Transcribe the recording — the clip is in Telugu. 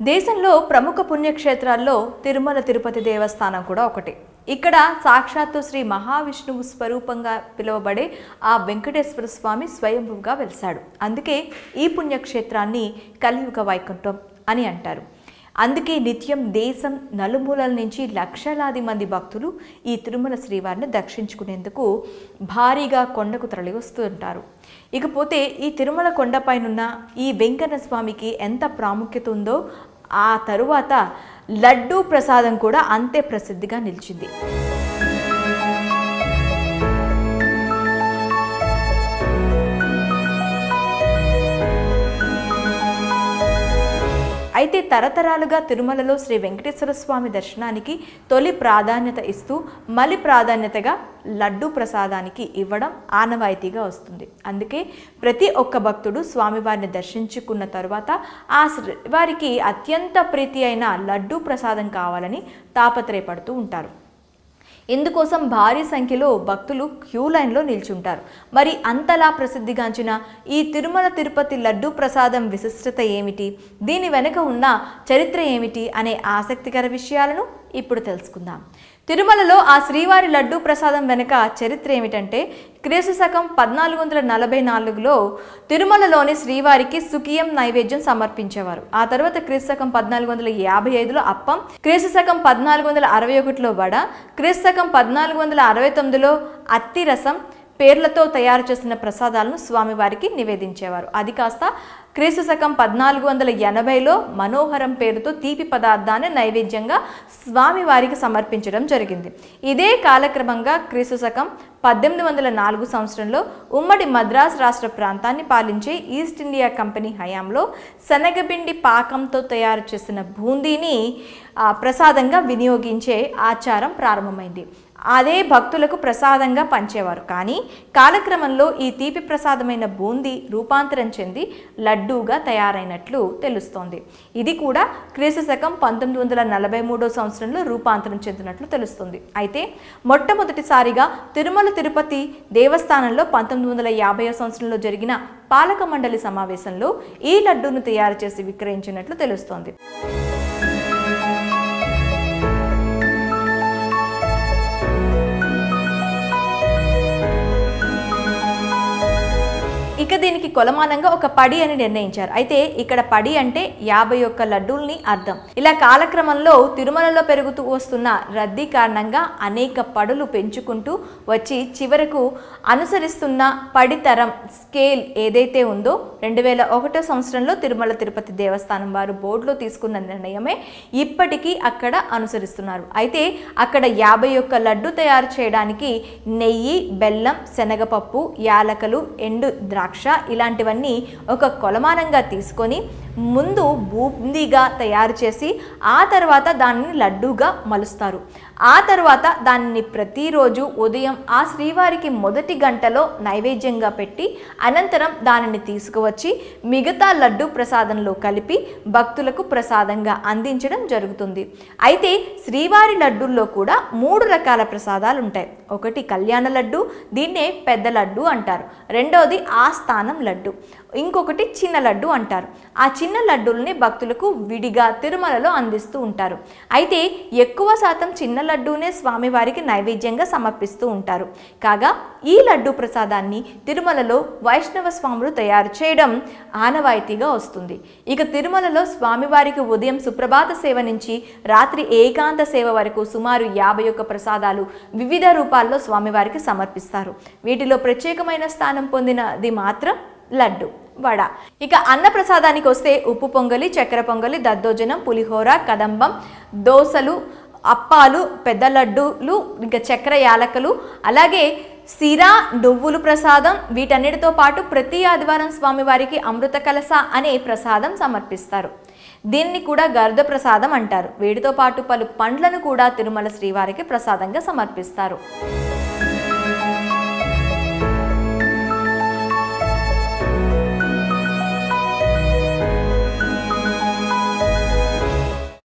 దేశంలో ప్రముఖ పుణ్యక్షేత్రాల్లో తిరుమల తిరుపతి దేవస్థానం కూడా ఒకటి. ఇక్కడ సాక్షాత్తు శ్రీ మహావిష్ణువు స్వరూపంగా పిలువబడే ఆ వెంకటేశ్వర స్వామి స్వయంభుగా వెలిశాడు. అందుకే ఈ పుణ్యక్షేత్రాన్ని కలియుగ వైకుంఠం అని అంటారు. అందుకే నిత్యం దేశం నలుమూలల నుంచి లక్షలాది మంది భక్తులు ఈ తిరుమల శ్రీవారిని దర్శించుకునేందుకు భారీగా కొండకు తరలి వస్తూ ఉంటారు. ఇకపోతే ఈ తిరుమల కొండపైనున్న ఈ వెంకన్న స్వామికి ఎంత ప్రాముఖ్యత ఉందో ఆ తరువాత లడ్డూ ప్రసాదం కూడా అంతే ప్రసిద్ధిగా నిలిచింది. అయితే తరతరాలుగా తిరుమలలో శ్రీ వెంకటేశ్వర స్వామి దర్శనానికి తొలి ప్రాధాన్యత ఇస్తూ మలి ప్రాధాన్యతగా లడ్డు ప్రసాదానికి ఇవ్వడం ఆనవాయితీగా వస్తుంది. అందుకే ప్రతి ఒక్క భక్తుడు స్వామివారిని దర్శించుకున్న తరువాత ఆ శ్రీ- వారికి అత్యంత ప్రీతి అయిన లడ్డు ప్రసాదం కావాలని తాపత్రయపడుతూ ఉంటారు. ఇందుకోసం భారీ సంఖ్యలో భక్తులు క్యూ లైన్లో నిల్చుంటారు. మరి అంతలా ప్రసిద్ధిగాంచిన ఈ తిరుమల తిరుపతి లడ్డూ ప్రసాదం విశిష్టత ఏమిటి? దీని వెనుక ఉన్న చరిత్ర ఏమిటి? అనే ఆసక్తికర విషయాలను ఇప్పుడు తెలుసుకుందాం. తిరుమలలో ఆ శ్రీవారి లడ్డూ ప్రసాదం వెనుక చరిత్ర ఏమిటంటే క్రీస్తు శకం పద్నాలుగు వందల నలభై నాలుగులో తిరుమలలోని శ్రీవారికి సుఖీయం నైవేద్యం సమర్పించేవారు. ఆ తర్వాత క్రీస్తు శకం పద్నాలుగు వందల యాభై ఐదులో అప్పం క్రీస్తు శకం పద్నాలుగు వందల అరవై ఒకటిలో వడ క్రీస్తు శకం పద్నాలుగు వందల అరవై తొమ్మిదిలో అత్తి రసం పేర్లతో తయారు చేసిన ప్రసాదాలను స్వామివారికి నివేదించేవారు. అది కాస్త క్రీస్తు శకం పద్నాలుగు వందల ఎనభైలో మనోహరం పేరుతో తీపి పదార్థాన్ని నైవేద్యంగా స్వామివారికి సమర్పించడం జరిగింది. ఇదే కాలక్రమంగా క్రీస్తు శకం పద్దెనిమిది వందల నాలుగు సంవత్సరంలో ఉమ్మడి మద్రాస్ రాష్ట్ర ప్రాంతాన్ని పాలించే ఈస్ట్ ఇండియా కంపెనీ హయాంలో శనగపిండి పాకంతో తయారు చేసిన బూందీని ప్రసాదంగా వినియోగించే ఆచారం ప్రారంభమైంది. అదే భక్తులకు ప్రసాదంగా పంచేవారు. కానీ కాలక్రమంలో ఈ తీపి ప్రసాదమైన బూందీ రూపాంతరం చెంది లడ్డూగా తయారైనట్లు తెలుస్తోంది. ఇది కూడా క్రీస్తు శకం పంతొమ్మిది వందల నలభై మూడో సంవత్సరంలో రూపాంతరం చెందినట్లు తెలుస్తుంది. అయితే మొట్టమొదటిసారిగా తిరుమల తిరుపతి దేవస్థానంలో పంతొమ్మిది వందల యాభై సంవత్సరంలో జరిగిన పాలక మండలి సమావేశంలో ఈ లడ్డూను తయారు చేసి విక్రయించినట్లు తెలుస్తోంది. దీనికి కొలమానంగా ఒక పడి అని నిర్ణయించారు. అయితే ఇక్కడ పడి అంటే యాభై ఒక్క లడ్డూల్ని అర్థం. ఇలా కాలక్రమంలో తిరుమలలో పెరుగుతూ వస్తున్న రద్దీ కారణంగా అనేక పడులు పెంచుకుంటూ వచ్చి చివరకు అనుసరిస్తున్న పడితరం స్కేల్ ఏదైతే ఉందో రెండు వేల ఒకటో సంవత్సరంలో తిరుమల తిరుపతి దేవస్థానం వారు బోర్డులో తీసుకున్న నిర్ణయమే ఇప్పటికీ అక్కడ అనుసరిస్తున్నారు. అయితే అక్కడ యాభై ఒక్క లడ్డు తయారు చేయడానికి నెయ్యి బెల్లం శనగపప్పు యాలకలు ఎండు ద్రాక్ష ఇలాంటివన్నీ ఒక కొలమానంగా తీసుకొని ముందు బూందీగా తయారు చేసి ఆ తర్వాత దానిని లడ్డూగా మలుస్తారు. ఆ తర్వాత దానిని ప్రతిరోజు ఉదయం ఆ శ్రీవారికి మొదటి గంటలో నైవేద్యంగా పెట్టి అనంతరం దానిని తీసుకువచ్చి మిగతా లడ్డు ప్రసాదంలో కలిపి భక్తులకు ప్రసాదంగా అందించడం జరుగుతుంది. అయితే శ్రీవారి లడ్డూల్లో కూడా మూడు రకాల ప్రసాదాలు ఉంటాయి. ఒకటి కళ్యాణ లడ్డు దీన్నే పెద్ద లడ్డు అంటారు. రెండవది ఆస్థానం లడ్డు. ఇంకొకటి చిన్న లడ్డు అంటారు. ఆ చిన్న లడ్డూల్ని భక్తులకు విడిగా తిరుమలలో అందిస్తూ ఉంటారు. అయితే ఎక్కువ శాతం చిన్న లడ్డూనే స్వామివారికి నైవేద్యంగా సమర్పిస్తూ ఉంటారు. కాగా ఈ లడ్డు ప్రసాదాన్ని తిరుమలలో వైష్ణవ స్వాములు తయారు చేయడం ఆనవాయితీగా వస్తుంది. ఇక తిరుమలలో స్వామివారికి ఉదయం సుప్రభాత సేవ నుంచి రాత్రి ఏకాంత సేవ వరకు సుమారు యాభై ఒక్క ప్రసాదాలు వివిధ రూపాల్లో స్వామివారికి సమర్పిస్తారు. వీటిలో ప్రత్యేకమైన స్థానం పొందినది మాత్రం లడ్డు. వడ. ఇక అన్న ప్రసాదానికి వస్తే ఉప్పు పొంగలి చక్కెర పొంగలి దద్దోజనం పులిహోర కదంబం దోసలు అప్పాలు పెద్ద లడ్డూలు ఇంకా చక్కెర యాలకలు అలాగే సిరా నువ్వులు ప్రసాదం వీటన్నిటితో పాటు ప్రతి ఆదివారం స్వామివారికి అమృత కలస అనే ప్రసాదం సమర్పిస్తారు. దీన్ని కూడా గర్ద ప్రసాదం అంటారు. వీటితో పాటు పలు పండ్లను కూడా తిరుమల శ్రీవారికి ప్రసాదంగా సమర్పిస్తారు.